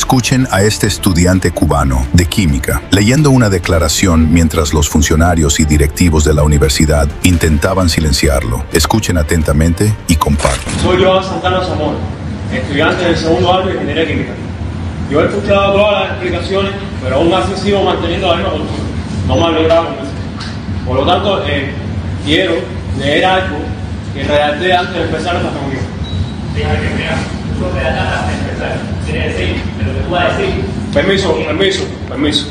Escuchen a este estudiante cubano de química leyendo una declaración mientras los funcionarios y directivos de la universidad intentaban silenciarlo. Escuchen atentamente y compartan. Soy Joan Santana Zamora, estudiante del segundo año de Ingeniería Química. Yo he escuchado todas las explicaciones, pero aún así sigo manteniendo la misma postura. No me han logrado. Por lo tanto, eh, quiero leer algo que redacté antes de empezar esta reunión. Deja que vea, tú redactas antes de empezar. Quiere decir, de lo que tú vas a decir. Permiso, permiso, permiso.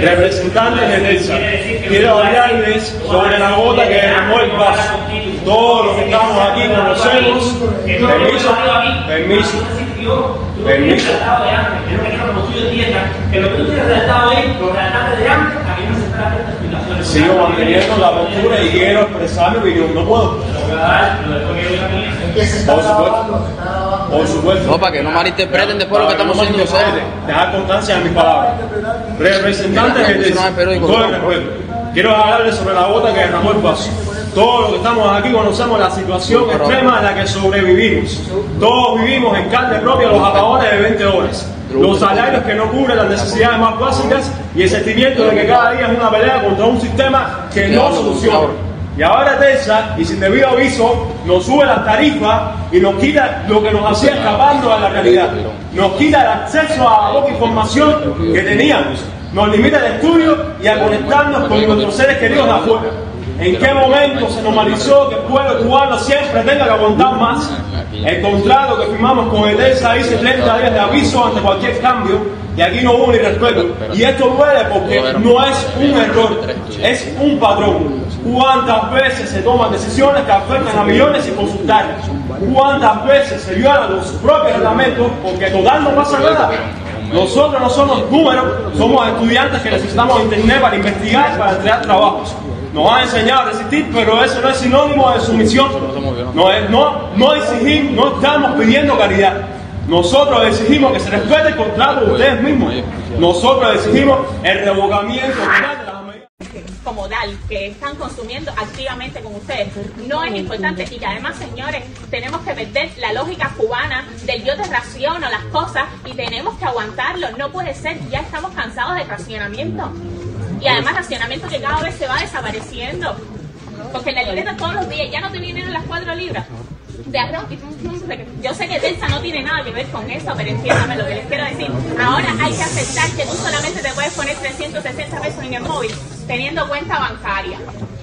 Representantes de TELSA, quiero hablarles sobre la gota que derramó el vaso. Todos los que estamos aquí conocemos. Permiso, permiso, permiso. Sigo manteniendo la postura y quiero expresar mi opinión. No puedo. Por supuesto. Por supuesto. No, para que no malinterpreten después lo que estamos haciendo nosotros. Dejar constancia de mis palabras. Representantes de Mira, TELSA, no hay periódico, todo el respeto, quiero hablarles sobre la gota que derramó el vaso. Todos los que estamos aquí conocemos la situación extrema en la que sobrevivimos. Todos vivimos en carne propia los apagones de 20 horas. Los salarios que no cubren las necesidades más básicas y el sentimiento de que cada día es una pelea contra un sistema que no soluciona. Y ahora Tesla, y sin debido aviso, nos sube las tarifas y nos quita lo que nos hacía escapando a la realidad. Nos quita el acceso a la poca información que teníamos. Nos limita el estudio y a conectarnos con nuestros seres queridos afuera. ¿En qué momento se normalizó que el pueblo cubano siempre tenga que aguantar más? El contrato que firmamos con el ETESA dice 30 días de aviso ante cualquier cambio y aquí no hubo ni respeto. Y esto duele porque no es un error, es un patrón. ¿Cuántas veces se toman decisiones que afectan a millones sin consultar? ¿Cuántas veces se violan los propios reglamentos porque total no pasa nada? Nosotros no somos números, somos estudiantes que necesitamos internet para investigar para entregar trabajos. Nos han enseñado a resistir, pero eso no es sinónimo de sumisión. No, es- no, no exigimos, no estamos pidiendo caridad. Nosotros exigimos que se respete el contrato de ustedes mismos. Nosotros exigimos el revocamiento de las medidas. como tal que están consumiendo activamente con ustedes no es importante y que además señores tenemos que perder la lógica cubana del yo te raciono las cosas y tenemos que aguantarlo no puede ser ya estamos cansados del racionamiento y además racionamiento que cada vez se va desapareciendo. Porque en la libreta todos los días ya no te vienen las cuatro libras. De arroz yo sé que Telsa no tiene nada que ver con eso, pero entiéndame lo que les quiero decir. Ahora hay que aceptar que tú solamente te puedes poner 360 pesos en el móvil teniendo cuenta bancaria,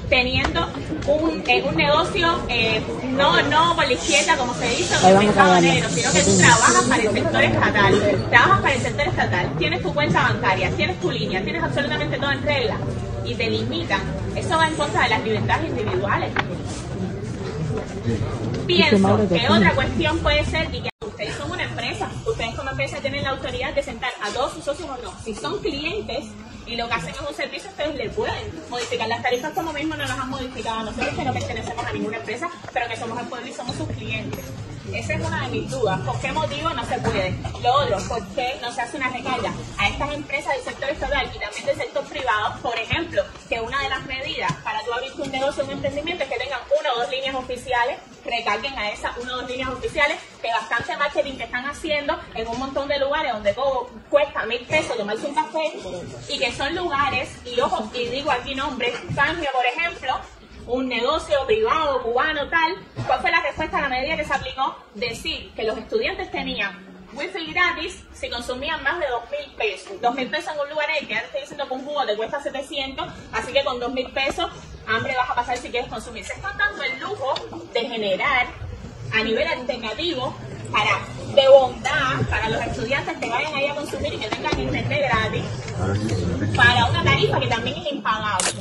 teniendo un, eh, un negocio eh, no, no por la izquierda como se dice en el mercado negro, sino que tú trabajas para el sector estatal, trabajas para el sector estatal, tienes tu cuenta bancaria, tienes tu línea, tienes absolutamente todo en regla y te limitan. Eso va en contra de las libertades individuales. Pienso que otra cuestión puede ser y que ustedes son una empresa, empresa tienen la autoridad de sentar a todos sus socios o no. Si son clientes y lo que hacen es un servicio, ustedes le pueden modificar las tarifas como mismo no las han modificado a nosotros que no pertenecemos a ninguna empresa, pero que somos el pueblo y somos sus clientes. Esa es una de mis dudas. ¿Por qué motivo no se puede? Lo otro, ¿por qué no se hace una recarga a estas empresas del sector estatal y también del sector privado? Por ejemplo, que una de las medidas abrir un negocio, un emprendimiento, que tengan una o dos líneas oficiales, recarguen a esas una o dos líneas oficiales, que bastante marketing que están haciendo en un montón de lugares donde cuesta mil pesos tomarse un café y que son lugares, y ojo, y digo aquí nombres, Fangio, por ejemplo, un negocio privado, cubano, tal. ¿Cuál fue la respuesta a la medida que se aplicó? Decir que los estudiantes tenían wifi gratis si consumían más de 2 mil pesos. 2 mil pesos en un lugar en el que te estoy diciendo que un jugo te cuesta 700, así que con 2 mil pesos hambre vas a pasar si quieres consumir. Se están dando el lujo de generar a nivel alternativo para de bondad para los estudiantes que vayan ahí a consumir y que tengan internet gratis para una tarifa que también es impagable.